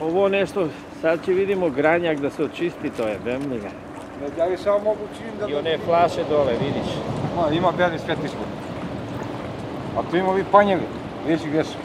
Ovo nešto, sad će vidimo granjak da se očisti, to je bemljiga. Ne, ja li samo mogu čim da... I da- one flaše dole, vidiš. Ma, ima beli svet ispod. A tu ima ovi panjevi, vidiš gdje su.